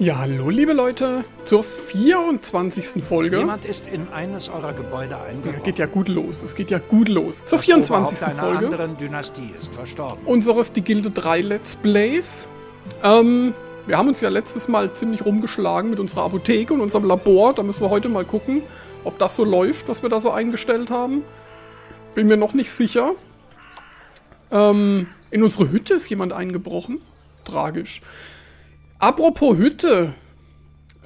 Ja, hallo liebe Leute, zur 24. Folge. Jemand ist in eines eurer Gebäude Ja, eingebrochen. geht ja gut los, es geht ja gut los. Zur Das 24. Oberhaupt einer Folge anderen Dynastie ist verstorben. unseres Die Gilde 3 Let's Plays. Ähm, wir haben uns ja letztes Mal ziemlich rumgeschlagen mit unserer Apotheke und unserem Labor. Da müssen wir heute mal gucken, ob das so läuft, was wir da so eingestellt haben. Bin mir noch nicht sicher. Ähm, in unsere Hütte ist jemand eingebrochen. Tragisch. Apropos Hütte.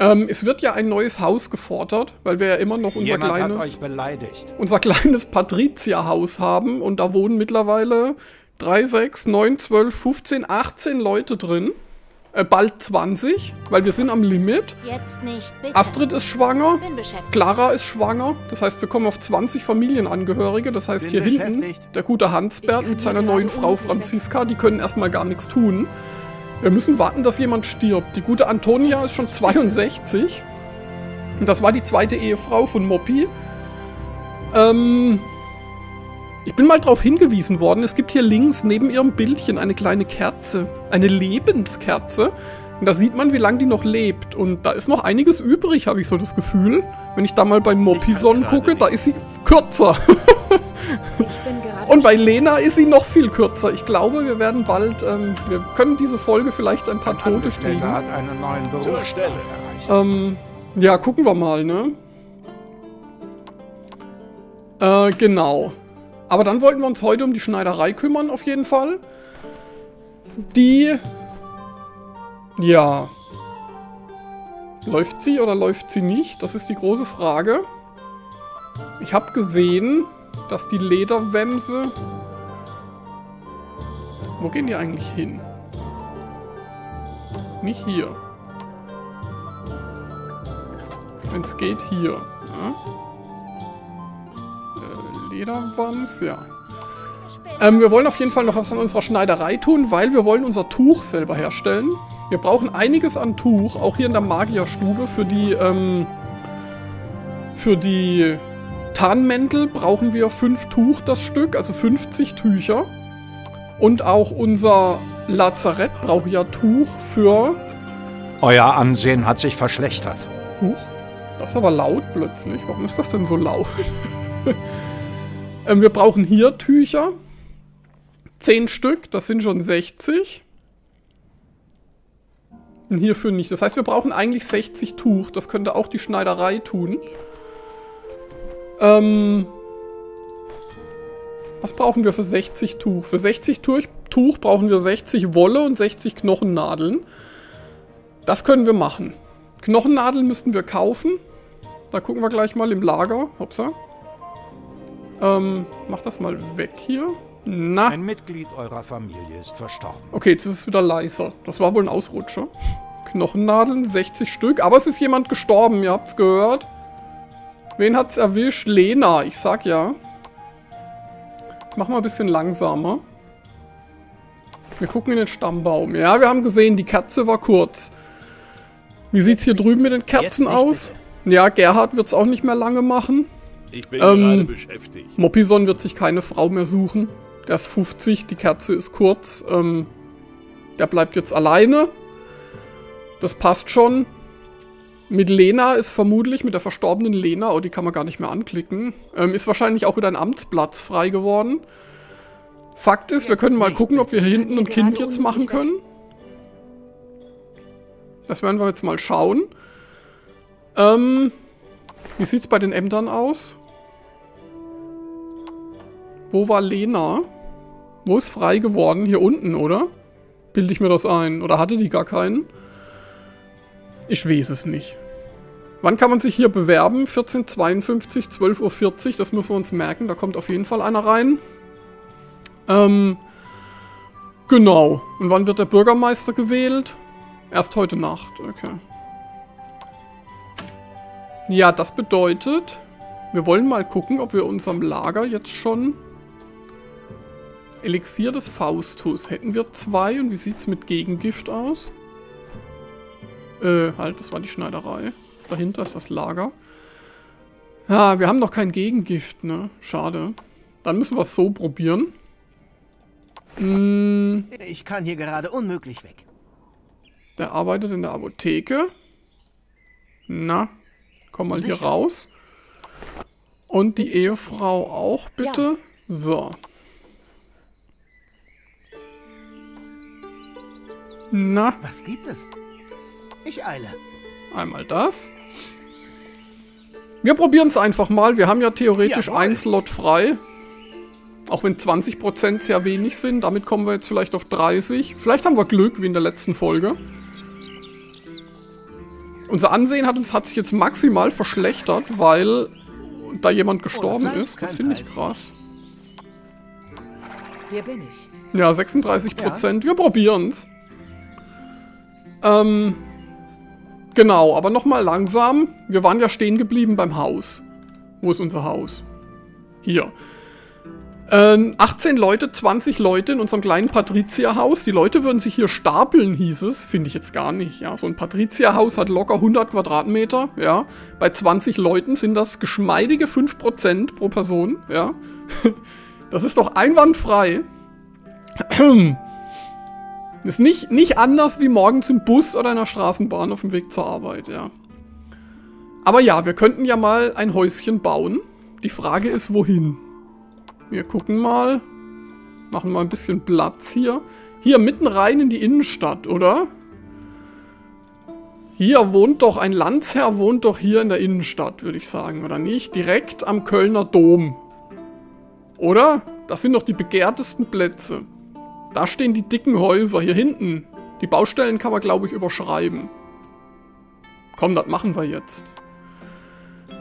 Ähm, es wird ja ein neues Haus gefordert, weil wir ja immer noch unser Jemand hat kleines euch beleidigt. unser kleines Patrizierhaus haben und da wohnen mittlerweile 3, 6, 9, 12, 15, 18 Leute drin. Äh, bald 20, weil wir sind am Limit. Jetzt nicht, bitte. Astrid ist schwanger. Clara ist schwanger. Das heißt, wir kommen auf 20 Familienangehörige. Das heißt, Bin hier hinten der gute Hansbert mit seiner neuen Frau. Franziska, die können erstmal gar nichts tun. Wir müssen warten, dass jemand stirbt. Die gute Antonia ist schon 62. Und das war die zweite Ehefrau von Moppy. Ähm, ich bin mal darauf hingewiesen worden, es gibt hier links neben ihrem Bildchen eine kleine Kerze. Eine Lebenskerze. Und da sieht man, wie lange die noch lebt. Und da ist noch einiges übrig, habe ich so das Gefühl. Wenn ich da mal bei Moppison gucke, da ist sie kürzer. Und bei Lena ist sie noch viel kürzer. Ich glaube, wir werden bald, ähm, wir können diese Folge vielleicht ein paar Tote kriegen. hat einen neuen Beruf Zur Stelle. erreicht. Ähm, ja, gucken wir mal, ne? Äh, genau. Aber dann wollten wir uns heute um die Schneiderei kümmern, auf jeden Fall. Die... Ja. Läuft sie oder läuft sie nicht? Das ist die große Frage. Ich habe gesehen, dass die Lederwämse... Wo gehen die eigentlich hin? Nicht hier. Wenn es geht, hier. Ja. Äh, Lederwams, ja. Ähm, wir wollen auf jeden Fall noch was an unserer Schneiderei tun, weil wir wollen unser Tuch selber herstellen. Wir brauchen einiges an Tuch, auch hier in der Magierstube für die, ähm, für die Tarnmäntel brauchen wir fünf Tuch das Stück, also 50 Tücher. Und auch unser Lazarett braucht ja Tuch für Euer Ansehen hat sich verschlechtert. Huch, das ist aber laut plötzlich. Warum ist das denn so laut? ähm, wir brauchen hier Tücher. Zehn Stück, das sind schon 60. Und hierfür nicht. Das heißt, wir brauchen eigentlich 60 Tuch. Das könnte auch die Schneiderei tun. Ähm, was brauchen wir für 60 Tuch? Für 60 Tuch, Tuch brauchen wir 60 Wolle und 60 Knochennadeln. Das können wir machen. Knochennadeln müssten wir kaufen. Da gucken wir gleich mal im Lager. Hopsa. Ähm, mach das mal weg hier. Na, Ein Mitglied eurer Familie ist verstorben. okay, jetzt ist es wieder leiser. Das war wohl ein Ausrutscher. Knochennadeln, 60 Stück. Aber es ist jemand gestorben, ihr habt's gehört. Wen hat's erwischt? Lena, ich sag ja. Mach mal ein bisschen langsamer. Wir gucken in den Stammbaum. Ja, wir haben gesehen, die Kerze war kurz. Wie sieht's hier drüben mit den Kerzen nicht, aus? Ja, Gerhard wird's auch nicht mehr lange machen. Ich bin Ähm, gerade beschäftigt. Moppison wird sich keine Frau mehr suchen. Der ist 50, die Kerze ist kurz. Ähm, der bleibt jetzt alleine. Das passt schon. Mit Lena ist vermutlich, mit der verstorbenen Lena, oh, die kann man gar nicht mehr anklicken, ähm, ist wahrscheinlich auch wieder ein Amtsplatz frei geworden. Fakt ist, wir Jetzt können mal gucken, ob wir hier hinten ein Kind jetzt machen können. Das werden wir jetzt mal schauen. Ähm, wie sieht's bei den Ämtern aus? Wo war Lena? Wo ist frei geworden? Hier unten, oder? Bilde ich mir das ein? Oder hatte die gar keinen? Ich weiß es nicht. Wann kann man sich hier bewerben? 14.52, 12.40 Uhr, das müssen wir uns merken. Da kommt auf jeden Fall einer rein. Ähm, genau. Und wann wird der Bürgermeister gewählt? Erst heute Nacht, okay. Ja, das bedeutet, wir wollen mal gucken, ob wir unserem Lager jetzt schon Elixier des Faustus. Hätten wir zwei und wie sieht's mit Gegengift aus? Äh, halt, das war die Schneiderei. Dahinter ist das Lager. Ja, wir haben noch kein Gegengift, ne? Schade. Dann müssen wir es so probieren. Mm, Ich kann hier gerade unmöglich weg. Der arbeitet in der Apotheke. Na, komm mal hier Sicher. raus. Und die Ehefrau auch, bitte. So. Na, Was gibt es? Ich eile. Einmal das. Wir probieren es einfach mal. Wir haben ja theoretisch Jawohl. ein Slot frei. Auch wenn 20% sehr wenig sind. Damit kommen wir jetzt vielleicht auf 30. Vielleicht haben wir Glück, wie in der letzten Folge. Unser Ansehen hat uns hat sich jetzt maximal verschlechtert, weil da jemand gestorben Fleiß, ist. Das finde ich krass. Hier bin ich. Ja, 36 Prozent. Wir probieren's. Ähm, genau, aber nochmal langsam. Wir waren ja stehen geblieben beim Haus. Wo ist unser Haus? Hier. Ähm, 18 Leute, 20 Leute in unserem kleinen Patrizierhaus. Die Leute würden sich hier stapeln, hieß es. Finde ich jetzt gar nicht, ja. So ein Patrizierhaus hat locker 100 Quadratmeter, ja. Bei 20 Leuten sind das geschmeidige 5% pro Person, ja. Das ist doch einwandfrei. Ist nicht, nicht anders wie morgens im Bus oder in der Straßenbahn auf dem Weg zur Arbeit, ja. Aber ja, wir könnten ja mal ein Häuschen bauen. Die Frage ist, wohin? Wir gucken mal. Machen mal ein bisschen Platz hier. Hier mitten rein in die Innenstadt, oder? Hier wohnt doch, ein Landsherr wohnt doch hier in der Innenstadt, würde ich sagen, oder nicht? Direkt am Kölner Dom. Oder? Das sind doch die begehrtesten Plätze. Da stehen die dicken Häuser hier hinten. Die Baustellen kann man, glaube ich, überschreiben. Komm, das machen wir jetzt.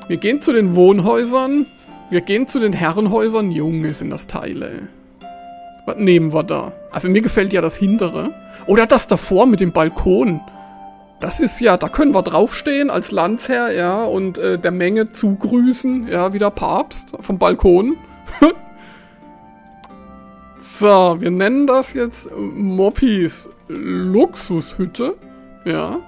Wir gehen zu den Wohnhäusern. Wir gehen zu den Herrenhäusern. Junge, sind das Teile. Was nehmen wir da? Also mir gefällt ja das hintere. Oder das davor mit dem Balkon. Das ist ja, da können wir draufstehen als Landsherr, ja, und äh, der Menge zugrüßen, ja, wie der Papst vom Balkon. So, wir nennen das jetzt Moppis Luxushütte. Ja.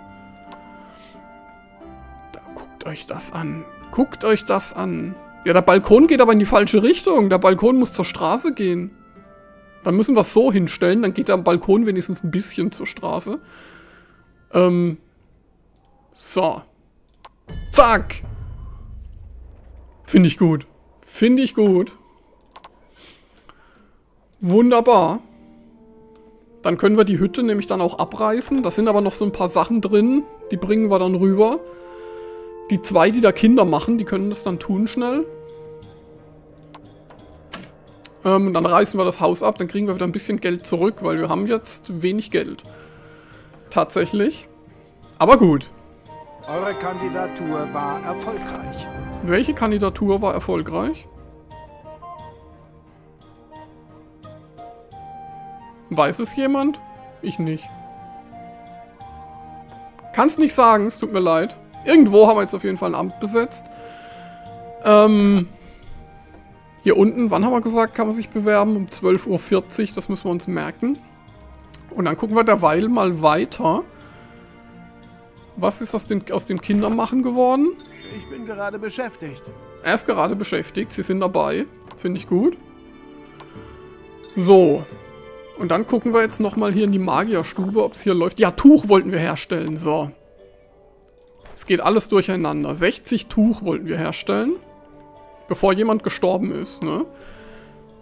Da guckt euch das an. Guckt euch das an. Ja, der Balkon geht aber in die falsche Richtung. Der Balkon muss zur Straße gehen. Dann müssen wir es so hinstellen. Dann geht der Balkon wenigstens ein bisschen zur Straße. Ähm. So. Zack. Finde ich gut. Finde ich gut. Wunderbar. Dann können wir die Hütte nämlich dann auch abreißen. Da sind aber noch so ein paar Sachen drin. Die bringen wir dann rüber. Die zwei, die da Kinder machen, die können das dann tun schnell. Ähm, und dann reißen wir das Haus ab. Dann kriegen wir wieder ein bisschen Geld zurück, weil wir haben jetzt wenig Geld. Tatsächlich. Aber gut. Eure Kandidatur war erfolgreich. Welche Kandidatur war erfolgreich? Weiß es jemand? Ich nicht. Kann's nicht sagen, es tut mir leid. Irgendwo haben wir jetzt auf jeden Fall ein Amt besetzt. Ähm, hier unten, wann haben wir gesagt, kann man sich bewerben? Um 12.40 Uhr, das müssen wir uns merken. Und dann gucken wir derweil mal weiter. Was ist aus, den, aus dem Kindermachen geworden? Ich bin gerade beschäftigt. Er ist gerade beschäftigt. Sie sind dabei. Finde ich gut. So. Und dann gucken wir jetzt nochmal hier in die Magierstube, ob es hier läuft. Ja, Tuch wollten wir herstellen. So. Es geht alles durcheinander. 60 Tuch wollten wir herstellen. Bevor jemand gestorben ist, ne?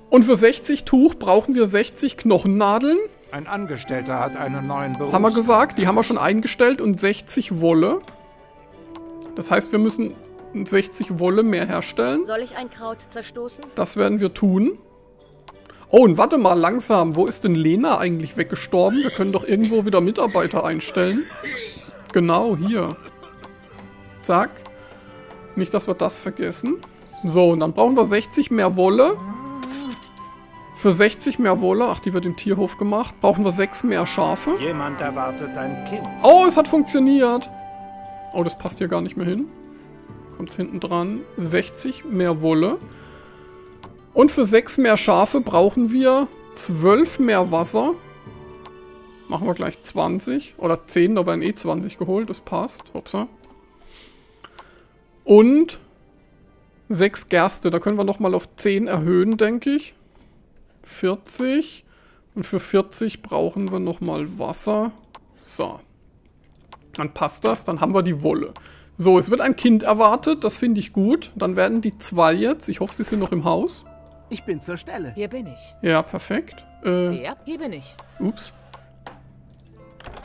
Und für 60 Tuch brauchen wir 60 Knochennadeln. Ein Angestellter hat einen neuen Beruf. Haben wir gesagt. Die haben wir schon eingestellt. Und 60 Wolle. Das heißt, wir müssen 60 Wolle mehr herstellen. Soll ich ein Kraut zerstoßen? Das werden wir tun. Oh, und warte mal, langsam. Wo ist denn Lena eigentlich weggestorben? Wir können doch irgendwo wieder Mitarbeiter einstellen. Genau, hier. Zack. Nicht, dass wir das vergessen. So, und dann brauchen wir 60 mehr Wolle. Für 60 mehr Wolle, ach, die wird im Tierhof gemacht, brauchen wir 6 mehr Schafe. Jemand erwartet ein Kind. Oh, es hat funktioniert. Oh, das passt hier gar nicht mehr hin. Kommt's hinten dran. 60 mehr Wolle. Und für 6 mehr Schafe brauchen wir 12 mehr Wasser. Machen wir gleich 20. Oder 10, da werden eh 20 geholt. Das passt. Hopsa. Und 6 Gerste. Da können wir nochmal auf 10 erhöhen, denke ich. 40. Und für 40 brauchen wir nochmal Wasser. So. Dann passt das, dann haben wir die Wolle. So, es wird ein Kind erwartet, das finde ich gut. Dann werden die zwei jetzt, ich hoffe, sie sind noch im Haus. Ich bin zur Stelle. Hier bin ich. Ja, perfekt. Äh, Ja, hier bin ich. ups.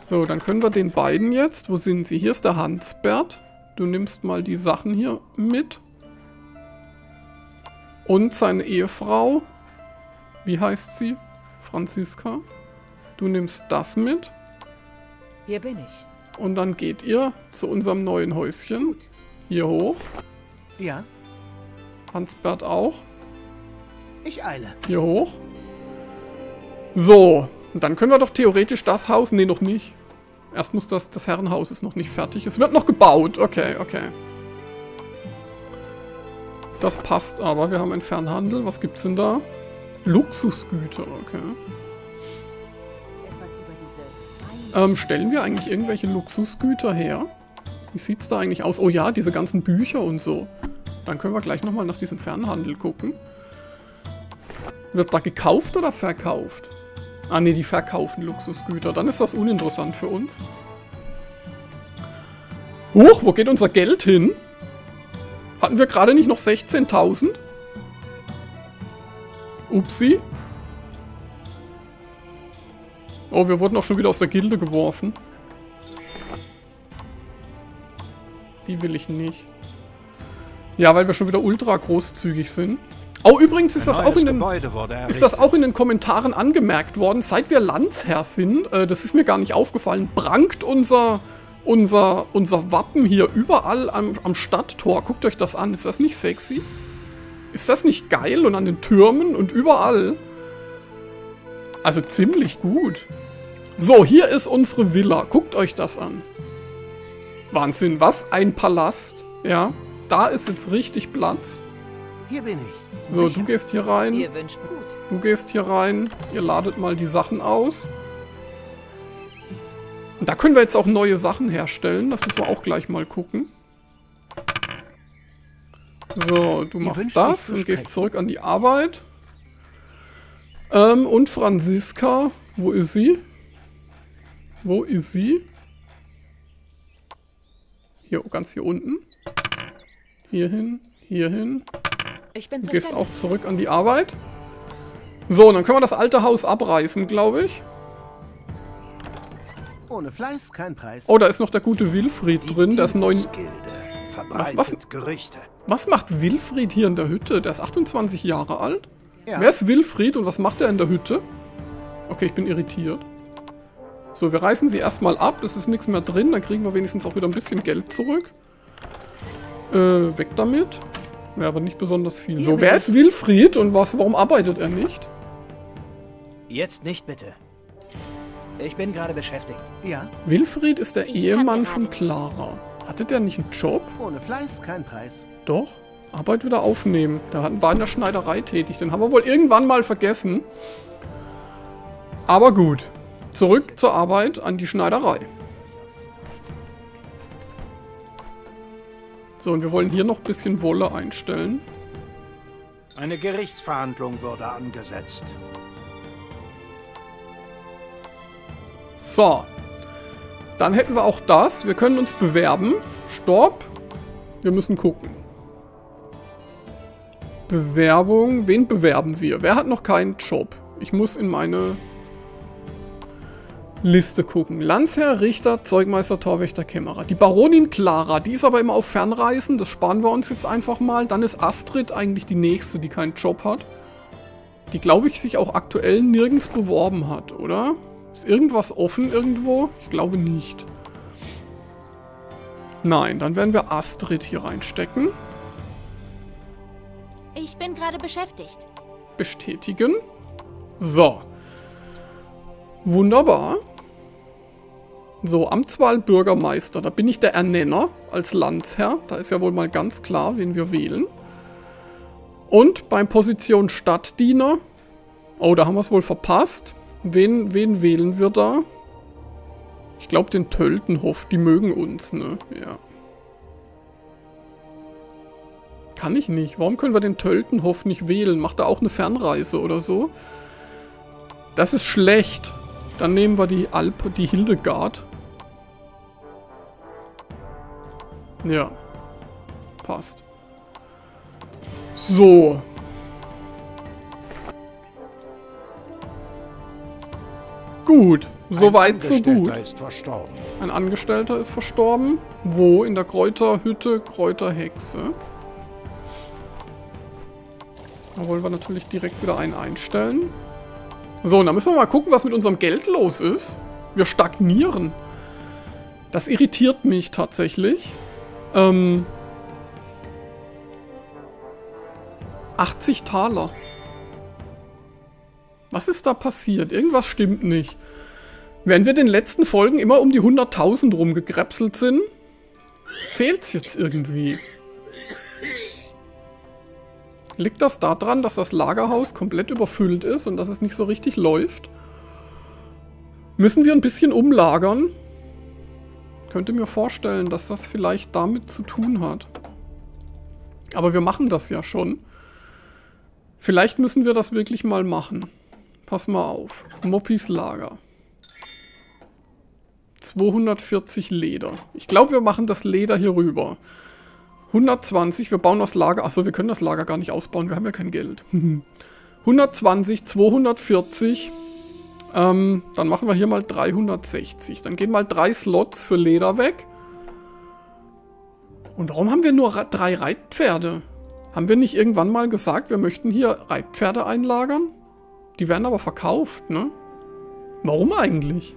So, dann können wir den beiden jetzt, wo sind sie? Hier ist der Hansbert. Du nimmst mal die Sachen hier mit. Und seine Ehefrau. Wie heißt sie? Franziska. Du nimmst das mit. Hier bin ich. Und dann geht ihr zu unserem neuen Häuschen. Hier hoch. Ja, Hansbert auch. Ich eile. Hier hoch. So. Und dann können wir doch theoretisch das Haus... Nee, noch nicht. Erst muss das... Das Herrenhaus ist noch nicht fertig. Es wird noch gebaut. Okay, okay. Das passt aber. Wir haben einen Fernhandel. Was gibt's denn da? Luxusgüter, okay. Ähm, stellen wir eigentlich irgendwelche Luxusgüter her? Wie sieht's da eigentlich aus? Oh ja, diese ganzen Bücher und so. Dann können wir gleich nochmal nach diesem Fernhandel gucken. Wird da gekauft oder verkauft? Ah ne, die verkaufen Luxusgüter. Dann ist das uninteressant für uns. Huch, wo geht unser Geld hin? Hatten wir gerade nicht noch 16.000? Upsi. Oh, wir wurden auch schon wieder aus der Gilde geworfen. Die will ich nicht. Ja, weil wir schon wieder ultra großzügig sind. Oh, übrigens ist das auch den... Ist das auch in den Kommentaren angemerkt worden, seit wir Landsherr sind, äh, das ist mir gar nicht aufgefallen, prangt unser, unser, unser Wappen hier überall am, am Stadttor. Guckt euch das an, ist das nicht sexy? Ist das nicht geil? Und an den Türmen und überall. Also ziemlich gut. So, hier ist unsere Villa. Guckt euch das an. Wahnsinn, was ein Palast. Ja, da ist jetzt richtig Platz. Hier bin ich. So, Sicher. du gehst hier rein. Ihr wünscht gut. Du gehst hier rein, ihr ladet mal die Sachen aus. Und da können wir jetzt auch neue Sachen herstellen. Das müssen wir auch gleich mal gucken. So, du machst das und gehst zurück an die Arbeit. Ähm, und Franziska, wo ist sie? Wo ist sie? Hier, ganz hier unten. Hierhin, hierhin. Ich bin Du gehst auch zurück an die Arbeit. So, dann können wir das alte Haus abreißen, glaube ich. Ohne Fleiß kein Preis. Oh, da ist noch der gute Wilfried drin. Der ist neun. Was- was- Gerüchte. Was macht Wilfried hier in der Hütte? Der ist 28 Jahre alt. ja. Wer ist Wilfried und was macht er in der Hütte? Okay, ich bin irritiert. So, wir reißen sie erstmal ab. Es ist nichts mehr drin. Dann kriegen wir wenigstens auch wieder ein bisschen Geld zurück. Äh, weg damit. Ja, aber nicht besonders viel. Hier So, wer ist Wilfried und was, warum arbeitet er nicht? Jetzt nicht bitte. Ich bin gerade beschäftigt. Ja, Wilfried ist der Ich Ehemann von nicht. Clara. Hatte der nicht einen Job? ohne Fleiß kein Preis. Doch. Arbeit wieder aufnehmen. Der hat- war in der Schneiderei tätig. Den haben wir wohl irgendwann mal vergessen. Aber gut. Zurück zur Arbeit an die Schneiderei. So, und wir wollen hier noch ein bisschen Wolle einstellen. Eine Gerichtsverhandlung wurde angesetzt. So. Dann hätten wir auch das. Wir können uns bewerben. Stopp. Wir müssen gucken. Bewerbung. Wen bewerben wir? Wer hat noch keinen Job? Ich muss in meine Liste gucken. Landsherr, Richter, Zeugmeister, Torwächter, Kämmerer. Die Baronin Clara, die ist aber immer auf Fernreisen. Das sparen wir uns jetzt einfach mal. Dann ist Astrid eigentlich die nächste, die keinen Job hat. Die, glaube ich, sich auch aktuell nirgends beworben hat, oder? Ist irgendwas offen irgendwo? Ich glaube nicht. Nein, dann werden wir Astrid hier reinstecken. Ich bin gerade beschäftigt. Bestätigen. So. Wunderbar. So, Amtswahl Bürgermeister. Da bin ich der Ernenner als Landsherr. Da ist ja wohl mal ganz klar, wen wir wählen. Und bei Position Stadtdiener. Oh, da haben wir es wohl verpasst. Wen, wen wählen wir da? Ich glaube den Töltenhof. Die mögen uns, ne? Ja. Kann ich nicht. Warum können wir den Töltenhof nicht wählen? Macht er auch eine Fernreise oder so? Das ist schlecht. Dann nehmen wir die Alp, die Hildegard. Ja. Passt. So. Gut. Soweit, so gut. Ist verstorben. Ein Angestellter ist verstorben. Wo? In der Kräuterhütte Kräuterhexe. Da wollen wir natürlich direkt wieder einen einstellen. So, und dann müssen wir mal gucken, was mit unserem Geld los ist. Wir stagnieren. Das irritiert mich tatsächlich. Ähm... 80 Taler. Was ist da passiert? Irgendwas stimmt nicht. Während wir in den letzten Folgen immer um die 100.000 rumgegrepselt sind, fehlt es jetzt irgendwie. Liegt das daran, dass das Lagerhaus komplett überfüllt ist und dass es nicht so richtig läuft? Müssen wir ein bisschen umlagern? Könnte mir vorstellen, dass das vielleicht damit zu tun hat. Aber wir machen das ja schon. Vielleicht müssen wir das wirklich mal machen. Pass mal auf. Moppis Lager. 240 Leder. Ich glaube, wir machen das Leder hier rüber. 120, wir bauen das Lager. Achso, wir können das Lager gar nicht ausbauen, wir haben ja kein Geld. 120, 240. Ähm, dann machen wir hier mal 360. Dann gehen mal drei Slots für Leder weg. Und warum haben wir nur drei Reitpferde? Haben wir nicht irgendwann mal gesagt, wir möchten hier Reitpferde einlagern? Die werden aber verkauft, ne? Warum eigentlich?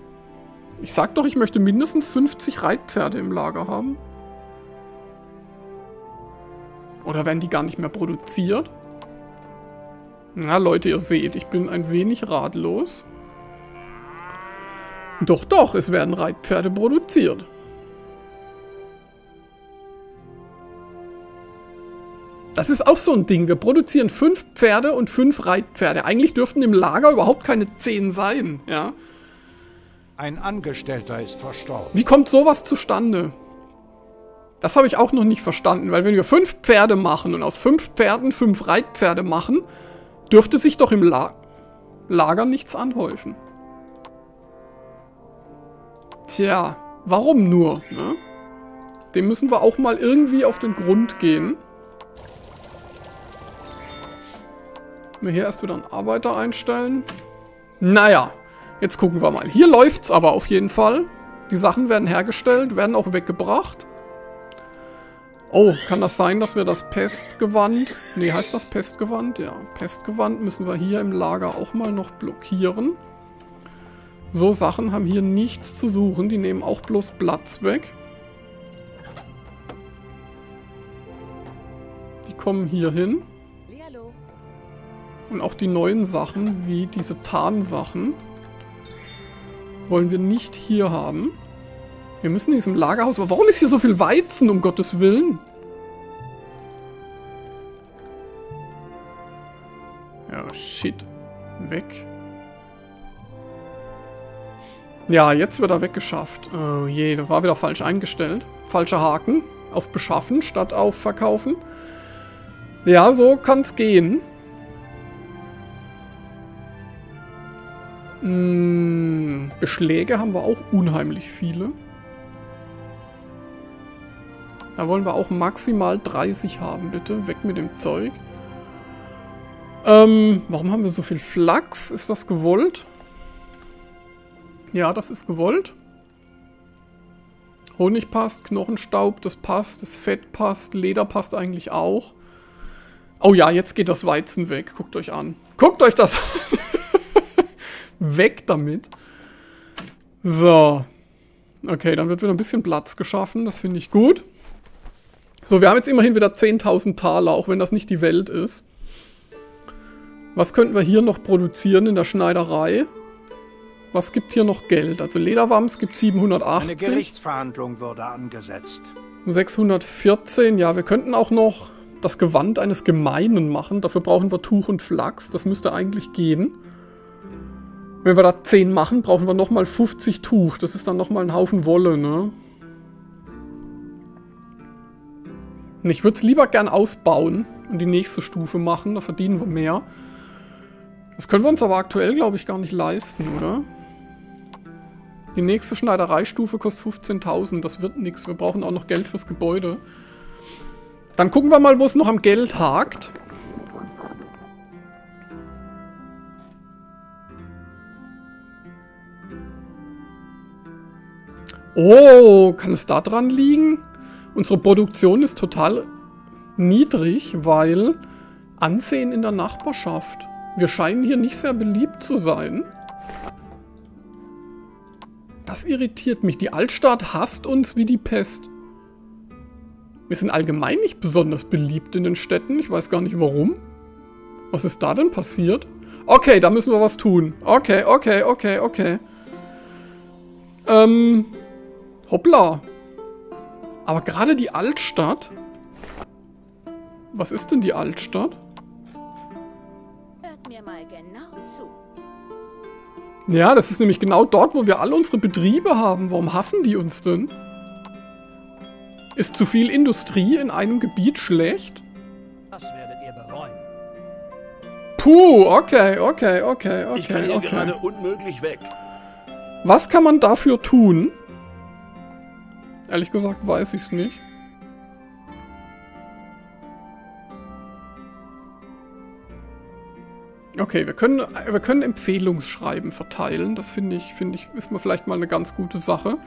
Ich sag doch, ich möchte mindestens 50 Reitpferde im Lager haben. Oder werden die gar nicht mehr produziert? Na Leute, ihr seht, ich bin ein wenig ratlos. Doch, doch, es werden Reitpferde produziert. Das ist auch so ein Ding. Wir produzieren fünf Pferde und fünf Reitpferde. Eigentlich dürften im Lager überhaupt keine zehn sein, ja. Ein Angestellter ist verstorben. Wie kommt sowas zustande? Das habe ich auch noch nicht verstanden, weil wenn wir fünf Pferde machen und aus fünf Pferden fünf Reitpferde machen, dürfte sich doch im La Lager nichts anhäufen. Tja, warum nur? Ne? Dem müssen wir auch mal irgendwie auf den Grund gehen. Mir hier erst wieder einen Arbeiter einstellen. Naja, jetzt gucken wir mal. Hier läuft es aber auf jeden Fall. Die Sachen werden hergestellt, werden auch weggebracht. Oh, kann das sein, dass wir das Pestgewand... Ne, heißt das Pestgewand? Ja, Pestgewand müssen wir hier im Lager auch mal noch blockieren. So Sachen haben hier nichts zu suchen. Die nehmen auch bloß Platz weg. Die kommen hier hin. Und auch die neuen Sachen, wie diese Tarnsachen, wollen wir nicht hier haben. Wir müssen in diesem Lagerhaus... Warum ist hier so viel Weizen, um Gottes Willen? Ja, shit. Weg. Ja, jetzt wird er weggeschafft. Oh je, das war wieder falsch eingestellt. Falscher Haken. Auf Beschaffen statt auf Verkaufen. Ja, so kann's gehen. Hm, Beschläge haben wir auch unheimlich viele. Da wollen wir auch maximal 30 haben, bitte. Weg mit dem Zeug. Ähm, warum haben wir so viel Flachs? Ist das gewollt? Ja, das ist gewollt. Honig passt, Knochenstaub, das passt, das Fett passt, Leder passt eigentlich auch. Oh ja, jetzt geht das Weizen weg. Guckt euch an. Guckt euch das an. Weg damit. So. Okay, dann wird wieder ein bisschen Platz geschaffen. Das finde ich gut. So, wir haben jetzt immerhin wieder 10.000 Taler, auch wenn das nicht die Welt ist. Was könnten wir hier noch produzieren in der Schneiderei? Was gibt hier noch Geld? Also Lederwams gibt 780. Eine Gerichtsverhandlung wurde angesetzt. 614, ja, wir könnten auch noch das Gewand eines Gemeinen machen. Dafür brauchen wir Tuch und Flachs. Das müsste eigentlich gehen. Wenn wir da 10 machen, brauchen wir nochmal 50 Tuch. Das ist dann nochmal ein Haufen Wolle, ne? Ich würde es lieber gern ausbauen und die nächste Stufe machen. Da verdienen wir mehr. Das können wir uns aber aktuell, glaube ich, gar nicht leisten, oder? Die nächste Schneidereistufe kostet 15.000. Das wird nichts. Wir brauchen auch noch Geld fürs Gebäude. Dann gucken wir mal, wo es noch am Geld hakt. Oh, kann es da dran liegen? Unsere Produktion ist total niedrig, weil Ansehen in der Nachbarschaft. Wir scheinen hier nicht sehr beliebt zu sein. Das irritiert mich. Die Altstadt hasst uns wie die Pest. Wir sind allgemein nicht besonders beliebt in den Städten. Ich weiß gar nicht warum. Was ist da denn passiert? Okay, da müssen wir was tun. Okay, okay, okay, okay. Ähm, Hoppla. Aber gerade die Altstadt. Was ist denn die Altstadt? Hört mir mal genau zu. Ja, das ist nämlich genau dort, wo wir alle unsere Betriebe haben. Warum hassen die uns denn? Ist zu viel Industrie in einem Gebiet schlecht? Das werdet ihr bereuen. Puh, okay, okay, okay, okay. Ich kann hier okay. gerade unmöglich weg. Was kann man dafür tun? Ehrlich gesagt weiß ich es nicht. Okay, wir können, wir können Empfehlungsschreiben verteilen. Das finde ich, finde ich, ist mir vielleicht mal eine ganz gute Sache.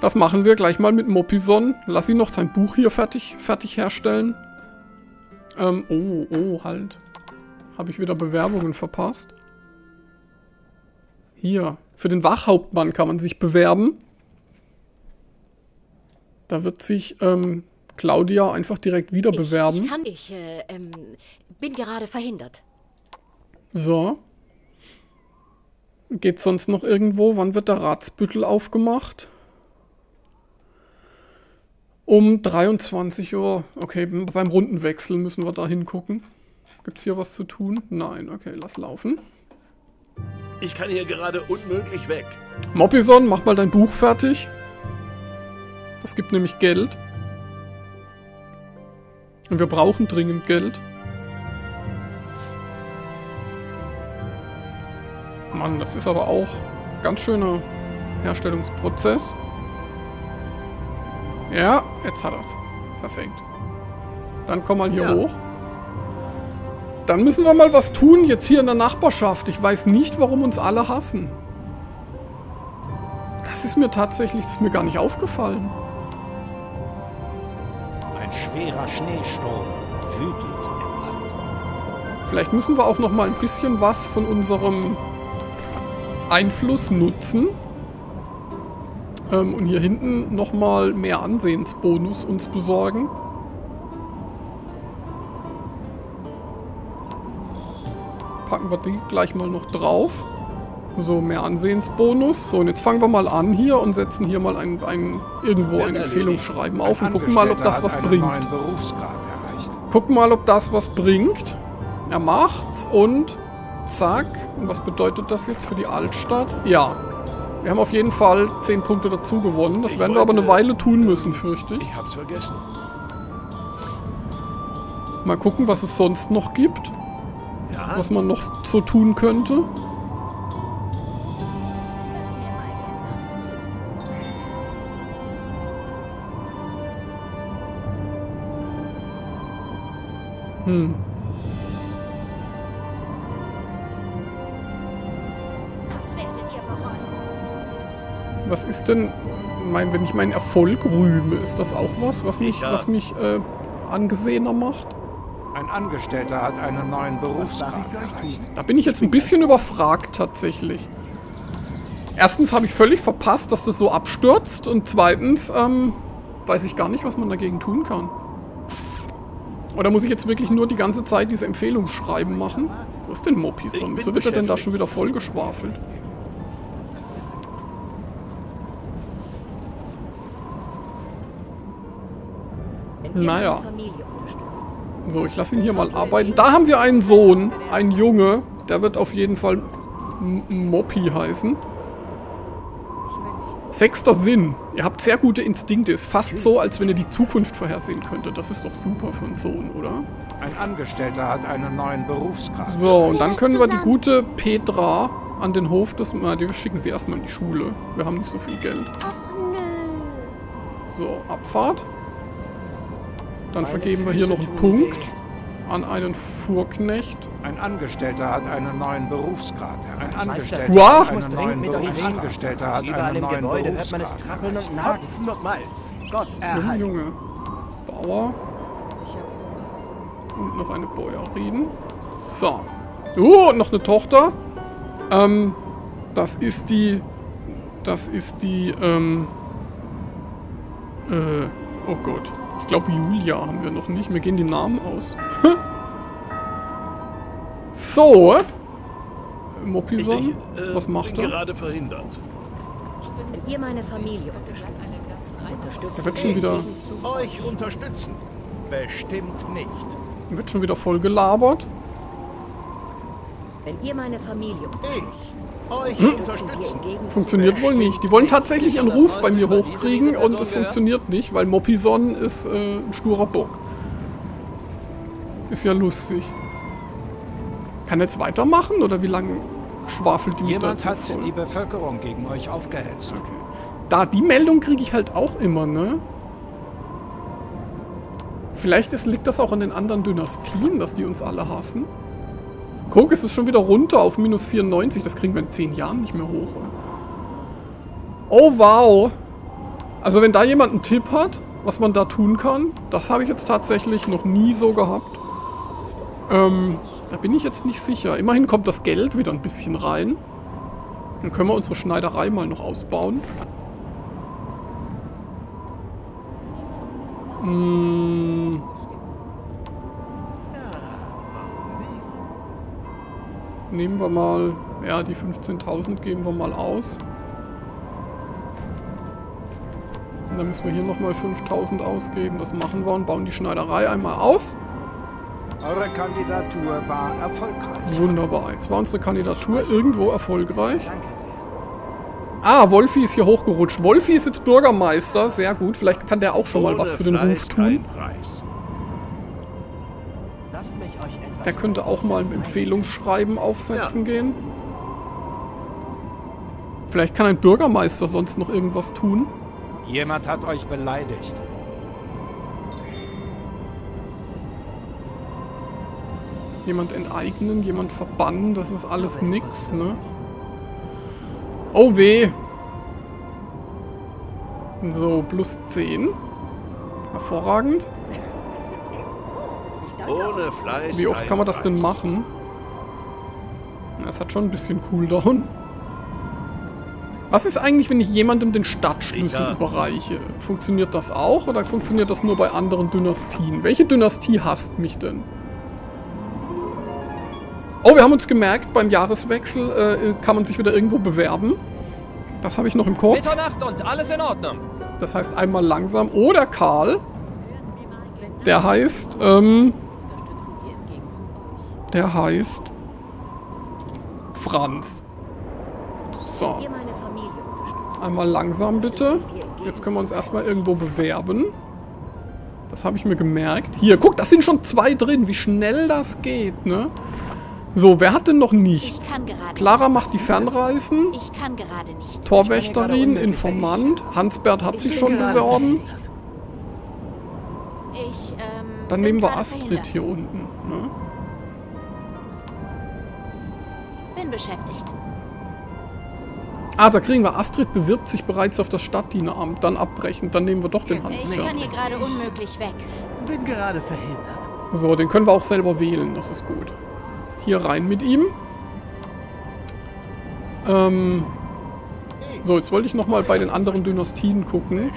Das machen wir gleich mal mit Mopison. Lass ihn noch sein Buch hier fertig, fertig herstellen. Ähm, oh, oh, halt. Habe ich wieder Bewerbungen verpasst. Hier, für den Wachhauptmann kann man sich bewerben. Da wird sich ähm, Claudia einfach direkt wieder bewerben. Ich kann, ich äh, ähm, bin gerade verhindert. So. Geht sonst noch irgendwo? Wann wird der Ratsbüttel aufgemacht? Um 23 Uhr. Okay, beim Rundenwechsel müssen wir da hingucken. Gibt es hier was zu tun? Nein, okay, lass laufen. Ich kann hier gerade unmöglich weg. Mopison, mach mal dein Buch fertig. Das gibt nämlich Geld. Und wir brauchen dringend Geld. Mann, das ist aber auch ganz schöner Herstellungsprozess. Ja, jetzt hat er's. Perfekt. Dann komm mal hier ja. hoch. Dann müssen wir mal was tun jetzt hier in der Nachbarschaft. Ich weiß nicht, warum uns alle hassen. Das ist mir tatsächlich, das ist mir gar nicht aufgefallen schwerer Schneesturm wütet im Land. Vielleicht müssen wir auch noch mal ein bisschen was von unserem Einfluss nutzen. Ähm, und hier hinten noch mal mehr Ansehensbonus uns besorgen. Packen wir die gleich mal noch drauf. So, mehr Ansehensbonus. So, und jetzt fangen wir mal an hier und setzen hier mal ein, ein irgendwo ein Empfehlungsschreiben auf und gucken mal, ob das was bringt. Gucken mal, ob das was bringt. Er macht's und zack. Und was bedeutet das jetzt für die Altstadt? Ja. Wir haben auf jeden Fall 10 Punkte dazu gewonnen. Das ich werden wir aber eine Weile tun müssen, fürchte ich. Ich hab's vergessen. Mal gucken, was es sonst noch gibt. Ja. Was man noch so tun könnte. Was ist denn, mein, wenn ich meinen Erfolg rühme, ist das auch was, was mich, was mich äh, angesehener macht? Ein Angestellter hat einen neuen Berufsgrad Da bin ich jetzt ein bisschen überfragt tatsächlich. Erstens habe ich völlig verpasst, dass das so abstürzt und zweitens ähm, weiß ich gar nicht, was man dagegen tun kann. Oder muss ich jetzt wirklich nur die ganze Zeit diese Empfehlungsschreiben machen? Wo ist denn Mopison? Wieso wird er denn da schon wieder vollgeschwafelt? Naja. So, ich lasse ihn hier mal arbeiten. Da haben wir einen Sohn, einen Junge. Der wird auf jeden Fall Moppy heißen. Sechster Sinn. Ihr habt sehr gute Instinkte. Ist fast so, als wenn ihr die Zukunft vorhersehen könntet. Das ist doch super für einen Sohn, oder? Ein Angestellter hat einen neuen Berufsgrad. So, und dann können wir die gute Petra an den Hof des... Na, die schicken sie erstmal in die Schule. Wir haben nicht so viel Geld. Ach nö. So, Abfahrt. Dann vergeben wir hier noch einen Punkt an einen Fuhrknecht. Ein Angestellter hat einen neuen Berufsgrad. Ein Angestellter Wow. hat ich muss einen dringend neuen mit euch reden. Berufsgrad. Angestellter hat Überall einen im neuen Gebäude hört man es Berufsgrad. trappeln und nagen. Und Malz. Gott Junge, erhalt's. Junge. Bauer. Und noch eine Bäuerin. So. Oh, und noch eine Tochter. Ähm, das ist die... Das ist die, ähm... Äh, oh Gott. Ich glaube, Julia haben wir noch nicht. Mir gehen die Namen aus. so. Moppison, Ich, äh, was macht bin er? gerade verhindert. Wenn ihr meine Familie unterstützt, unterstützt Er wird schon wieder, Euch unterstützen? Bestimmt nicht. wird schon wieder voll gelabert. Wenn ihr meine Familie Ich. Gegenzug Funktioniert wohl nicht. Die wollen tatsächlich ihren Ruf bei mir hochkriegen und es funktioniert nicht, weil Moppison ist äh, ein sturer Bock. Ist ja lustig. Kann er jetzt weitermachen oder wie lange schwafelt die mich Jemand hat voll? die Bevölkerung gegen euch aufgehetzt. Okay. Da, die Meldung kriege ich halt auch immer, ne? Vielleicht ist, liegt das auch an den anderen Dynastien, dass die uns alle hassen. Guck, es ist schon wieder runter auf minus 94. Das kriegen wir in 10 Jahren nicht mehr hoch. Oh, wow. Also wenn da jemand einen Tipp hat, was man da tun kann, das habe ich jetzt tatsächlich noch nie so gehabt. Ähm, da bin ich jetzt nicht sicher. Immerhin kommt das Geld wieder ein bisschen rein. Dann können wir unsere Schneiderei mal noch ausbauen. Hm. Nehmen wir mal, ja, die 15.000 geben wir mal aus. Und dann müssen wir hier nochmal 5.000 ausgeben. Das machen wir und bauen die Schneiderei einmal aus. Eure Kandidatur war erfolgreich. Wunderbar. Jetzt war unsere Kandidatur irgendwo erfolgreich. Danke sehr. Ah, Wolfi ist hier hochgerutscht. Wolfi ist jetzt Bürgermeister. Sehr gut. Vielleicht kann der auch schon mal was für den Ruf tun. Der könnte auch mal ein Empfehlungsschreiben aufsetzen gehen. Vielleicht kann ein Bürgermeister sonst noch irgendwas tun. Jemand hat euch beleidigt. Jemand enteignen, jemand verbannen, das ist alles nix, ne? Oh weh. So, plus 10. Hervorragend. Ohne Fleiß Wie oft kann man das denn machen? Na, Es hat schon ein bisschen Cooldown. Was ist eigentlich, wenn ich jemandem den Stadtschlüssel überreiche? Funktioniert das auch oder funktioniert das nur bei anderen Dynastien? Welche Dynastie hasst mich denn? Oh, wir haben uns gemerkt, beim Jahreswechsel äh, kann man sich wieder irgendwo bewerben. Das habe ich noch im Kopf. Mitternacht und alles in Ordnung. Das heißt einmal langsam. Oder Karl. Der heißt, ähm, unterstützen wir im Gegenzug euch. Der heißt Franz. So, einmal langsam bitte. Jetzt können wir uns erstmal irgendwo bewerben. Das habe ich mir gemerkt. Hier, guck, das sind schon zwei drin. Wie schnell das geht, ne? So, wer hat denn noch Ich nichts? Clara macht die Fernreisen. Ich kann gerade nicht. Torwächterin, Informant. Hansbert hat Ich sich schon beworben. ähm, Dann nehmen wir Astrid hier unten. Ne? Bin beschäftigt. Ah, da kriegen wir Astrid bewirbt sich bereits auf das Stadtdieneramt. Dann abbrechen. Dann nehmen wir doch den Jetzt Ich kann hier gerade unmöglich weg. Bin gerade verhindert. So, den können wir auch selber wählen, das ist gut. Hier rein mit ihm. Ähm, so, jetzt wollte ich nochmal bei den anderen Dynastien gucken.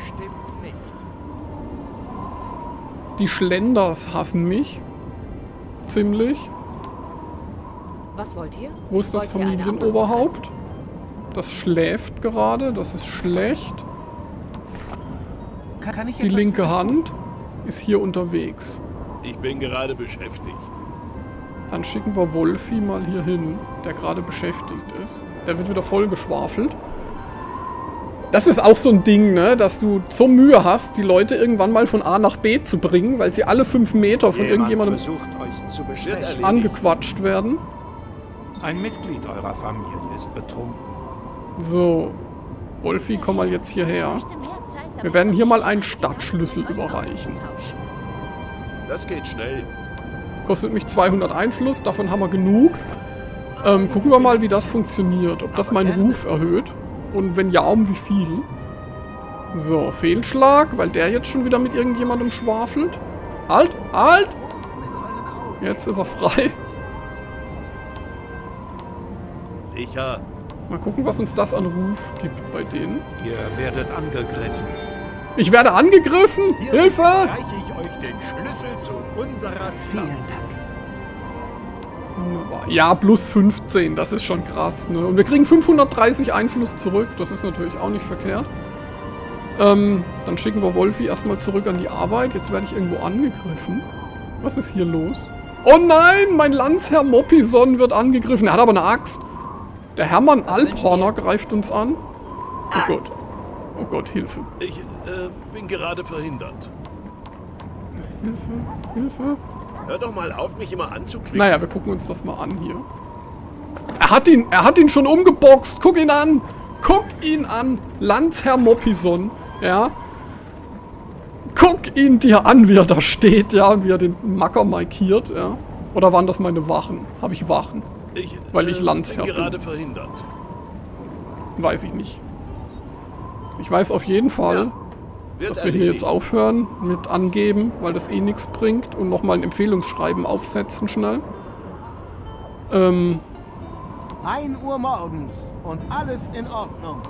Die Schlenders hassen mich. Ziemlich. Was wollt ihr? Wo ist das Familienoberhaupt? Das schläft gerade, das ist schlecht. Kann, kann ich Die linke? Hand ist hier unterwegs. Ich bin gerade beschäftigt. Dann schicken wir Wolfi mal hier hin, der gerade beschäftigt ist. Der wird wieder voll geschwafelt. Das ist auch so ein Ding, ne, dass du so Mühe hast, die Leute irgendwann mal von A nach B zu bringen, weil sie alle fünf Meter von Jemand irgendjemandem angequatscht werden. Ein Mitglied eurer Familie ist betrunken. So. Wolfi, komm mal jetzt hierher. Wir werden hier mal einen Stadtschlüssel überreichen. Das geht schnell. Kostet mich 200 Einfluss, davon haben wir genug. Ähm, gucken wir mal, wie das funktioniert. Ob das meinen Ruf erhöht. Und wenn ja, um wie viel. So, Fehlschlag, weil der jetzt schon wieder mit irgendjemandem schwafelt. Halt, halt! Jetzt ist er frei. Sicher. Mal gucken, was uns das an Ruf gibt bei denen. Ihr werdet angegriffen. Ich werde angegriffen! Hilfe! Reiche ich euch den Schlüssel zu unserer Vielen Stadt. Dank. Wunderbar. Ja, plus 15, das ist schon krass, ne? Und wir kriegen 530 Einfluss zurück, das ist natürlich auch nicht verkehrt. Ähm, dann schicken wir Wolfi erstmal zurück an die Arbeit. Jetzt werde ich irgendwo angegriffen. Was ist hier los? Oh nein, mein Landsherr Moppison wird angegriffen. Er hat aber eine Axt. Der Hermann Alphorner greift uns an. Oh Gott. Oh Gott, Hilfe. Ich äh, bin gerade verhindert. Hilfe, Hilfe. Hör doch mal auf, mich immer anzuklicken. Naja, wir gucken uns das mal an hier. Er hat ihn, er hat ihn schon umgeboxt. Guck ihn an. Guck ihn an. Landsherr Moppison. Ja. Guck ihn dir an, wie er da steht, ja, und wie er den Macker markiert, ja. Oder waren das meine Wachen? Habe ich Wachen? Ich, weil ich äh, Landsherr bin gerade verhindert. Weiß ich nicht. Ich weiß auf jeden Fall, Wird dass wir hier jetzt aufhören mit angeben, weil das eh nichts bringt und nochmal ein Empfehlungsschreiben aufsetzen schnell. Ähm, 1 Uhr morgens und alles in Ordnung.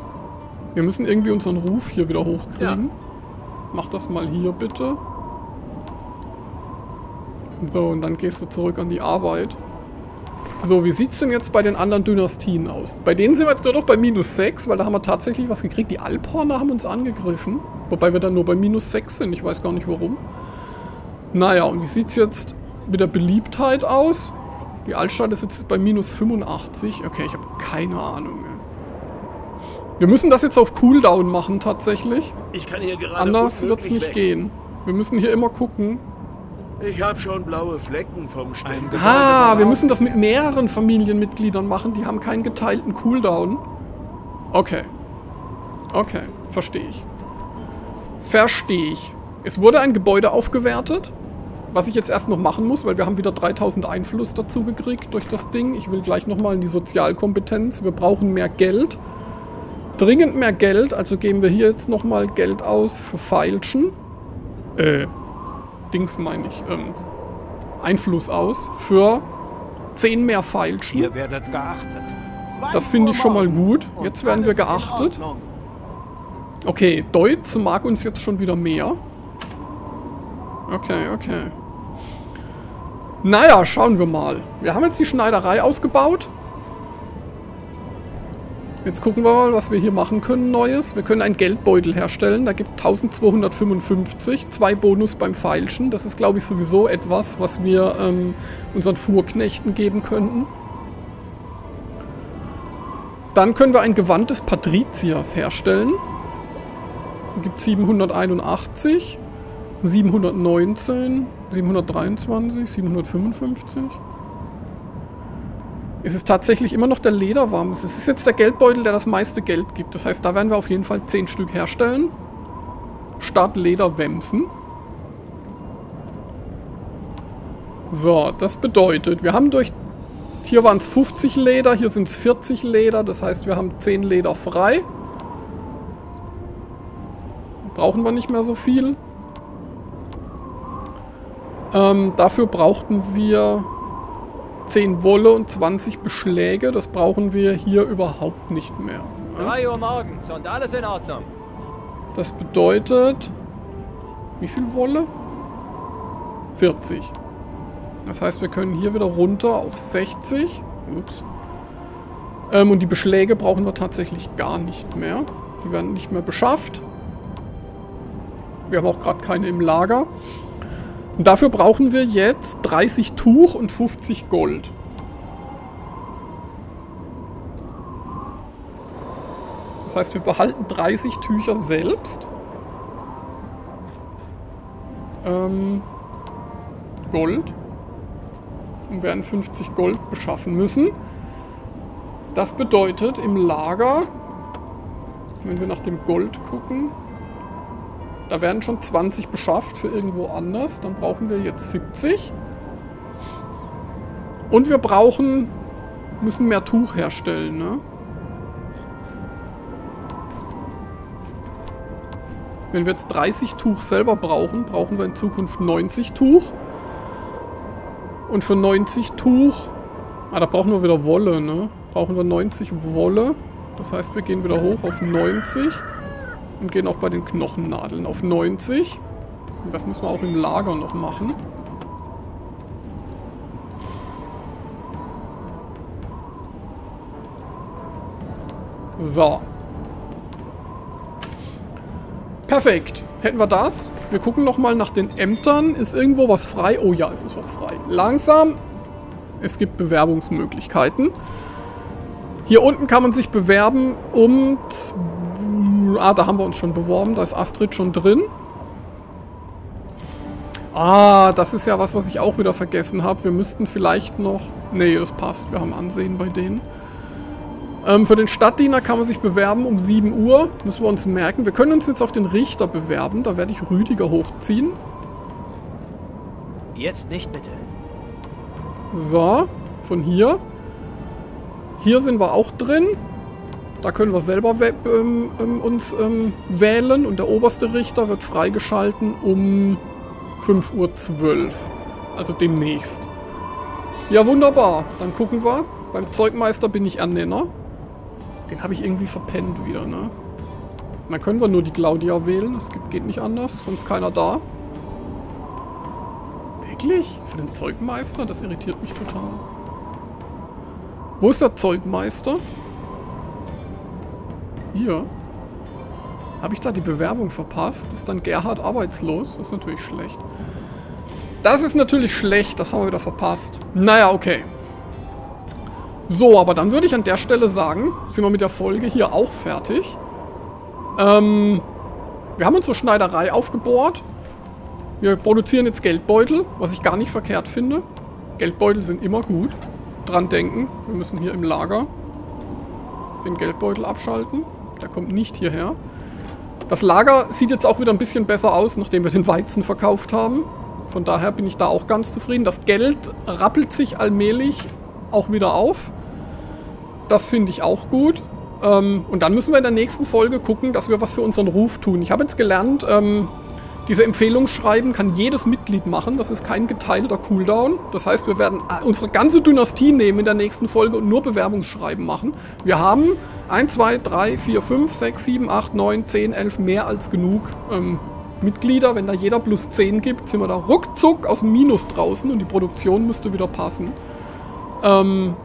Wir müssen irgendwie unseren Ruf hier wieder hochkriegen. Mach das mal hier bitte. So, und dann gehst du zurück an die Arbeit. So, wie sieht's denn jetzt bei den anderen Dynastien aus? Bei denen sind wir jetzt nur noch bei minus 6, weil da haben wir tatsächlich was gekriegt. Die Alphorner haben uns angegriffen. Wobei wir dann nur bei minus 6 sind. Ich weiß gar nicht warum. Naja, und wie sieht's jetzt mit der Beliebtheit aus? Die Altstadt ist jetzt bei minus 85. Okay, ich habe keine Ahnung. Wir müssen das jetzt auf Cooldown machen tatsächlich. Ich kann hier gerade Anders wird's unmöglich nicht weg. gehen. Wir müssen hier immer gucken. Ich habe schon blaue Flecken vom Ständer. Ah, wir müssen das mit mehreren Familienmitgliedern machen. Die haben keinen geteilten Cooldown. Okay. Okay, verstehe ich. Verstehe ich. Es wurde ein Gebäude aufgewertet. Was ich jetzt erst noch machen muss, weil wir haben wieder 3000 Einfluss dazu gekriegt durch das Ding. Ich will gleich nochmal in die Sozialkompetenz. Wir brauchen mehr Geld. Dringend mehr Geld. Also geben wir hier jetzt nochmal Geld aus für Feilschen. Äh, Dings meine ich. Ähm, Einfluss aus für 10 mehr Feilschen. Ihr werdet geachtet. Das finde ich schon mal gut. Jetzt werden wir geachtet. Okay, Deutz mag uns jetzt schon wieder mehr. Okay, okay. Naja, schauen wir mal. Wir haben jetzt die Schneiderei ausgebaut. Jetzt gucken wir mal, was wir hier machen können Neues. Wir können einen Geldbeutel herstellen. Da gibt 1255. Zwei Bonus beim Feilschen. Das ist, glaube ich, sowieso etwas, was wir ähm, unseren Fuhrknechten geben könnten. Dann können wir ein Gewand des Patriziers herstellen. Gibt 781, 719, 723, 755. Es ist tatsächlich immer noch der Lederwams. Es ist jetzt der Geldbeutel, der das meiste Geld gibt. Das heißt, da werden wir auf jeden Fall 10 Stück herstellen. Statt Lederwämsen. So, das bedeutet, wir haben durch... Hier waren es 50 Leder, hier sind es 40 Leder. Das heißt, wir haben 10 Leder frei. Brauchen wir nicht mehr so viel. Ähm, dafür brauchten wir 10 Wolle und 20 Beschläge. Das brauchen wir hier überhaupt nicht mehr. 3 Uhr morgens und alles in Ordnung. Das bedeutet... Wie viel Wolle? 40. Das heißt, wir können hier wieder runter auf 60. Ups. Ähm, und die Beschläge brauchen wir tatsächlich gar nicht mehr. Die werden nicht mehr beschafft. Wir haben auch gerade keine im Lager. Und dafür brauchen wir jetzt 30 Tuch und 50 Gold. Das heißt, wir behalten 30 Tücher selbst. Ähm, Gold. Und werden 50 Gold beschaffen müssen. Das bedeutet, im Lager, wenn wir nach dem Gold gucken, da werden schon 20 beschafft für irgendwo anders. Dann brauchen wir jetzt 70. Und wir brauchen, müssen mehr Tuch herstellen, ne? Wenn wir jetzt 30 Tuch selber brauchen, brauchen wir in Zukunft 90 Tuch. Und für 90 Tuch, ah, da brauchen wir wieder Wolle, ne? Brauchen wir 90 Wolle. Das heißt, wir gehen wieder hoch auf 90. Und gehen auch bei den Knochennadeln auf 90. Und das müssen wir auch im Lager noch machen. So. Perfekt. Hätten wir das. Wir gucken nochmal nach den Ämtern. Ist irgendwo was frei? Oh ja, es ist was frei. Langsam. Es gibt Bewerbungsmöglichkeiten. Hier unten kann man sich bewerben um... Ah, da haben wir uns schon beworben. Da ist Astrid schon drin. Ah, das ist ja was, was ich auch wieder vergessen habe. Wir müssten vielleicht noch... Nee, das passt. Wir haben Ansehen bei denen. Ähm, für den Stadtdiener kann man sich bewerben um 7 Uhr. Müssen wir uns merken. Wir können uns jetzt auf den Richter bewerben. Da werde ich Rüdiger hochziehen. Jetzt nicht, bitte. So, von hier. Hier sind wir auch drin. Da können wir selber ähm, ähm, uns ähm, wählen und der oberste Richter wird freigeschalten um 5.12 Uhr. Also demnächst. Ja, wunderbar. Dann gucken wir. Beim Zeugmeister bin ich Ernenner. Den habe ich irgendwie verpennt wieder, ne? Dann können wir nur die Claudia wählen. Das geht nicht anders, sonst keiner da. Wirklich? Für den Zeugmeister? Das irritiert mich total. Wo ist der Zeugmeister? Hier. Habe ich da die Bewerbung verpasst? Ist dann Gerhard arbeitslos? Das ist natürlich schlecht. Das ist natürlich schlecht. Das haben wir wieder verpasst. Naja, okay. So, aber dann würde ich an der Stelle sagen, sind wir mit der Folge hier auch fertig. Ähm, wir haben unsere Schneiderei aufgebohrt. Wir produzieren jetzt Geldbeutel, was ich gar nicht verkehrt finde. Geldbeutel sind immer gut. Dran denken, wir müssen hier im Lager den Geldbeutel abschalten. Der kommt nicht hierher. Das Lager sieht jetzt auch wieder ein bisschen besser aus, nachdem wir den Weizen verkauft haben. Von daher bin ich da auch ganz zufrieden. Das Geld rappelt sich allmählich auch wieder auf. Das finde ich auch gut. Ähm, und dann müssen wir in der nächsten Folge gucken, dass wir was für unseren Ruf tun. Ich habe jetzt gelernt, ähm, diese Empfehlungsschreiben kann jedes Mitglied machen. Das ist kein geteilter Cooldown. Das heißt, wir werden unsere ganze Dynastie nehmen in der nächsten Folge und nur Bewerbungsschreiben machen. Wir haben 1, 2, 3, 4, 5, 6, 7, 8, 9, 10, 11, mehr als genug ähm, Mitglieder. Wenn da jeder plus 10 gibt, sind wir da ruckzuck aus dem Minus draußen und die Produktion müsste wieder passen. Ähm,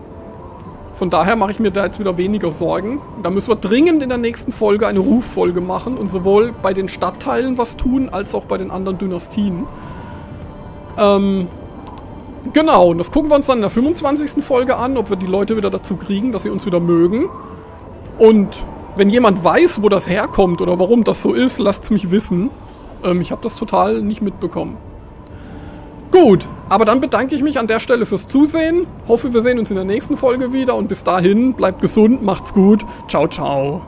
von daher mache ich mir da jetzt wieder weniger Sorgen. Da müssen wir dringend in der nächsten Folge eine Ruffolge machen und sowohl bei den Stadtteilen was tun, als auch bei den anderen Dynastien. Ähm, genau, und das gucken wir uns dann in der 25. Folge an, ob wir die Leute wieder dazu kriegen, dass sie uns wieder mögen. Und wenn jemand weiß, wo das herkommt oder warum das so ist, lasst es mich wissen. Ähm, ich habe das total nicht mitbekommen. Gut, aber dann bedanke ich mich an der Stelle fürs Zusehen. Hoffe, wir sehen uns in der nächsten Folge wieder und bis dahin bleibt gesund, macht's gut. Ciao, ciao.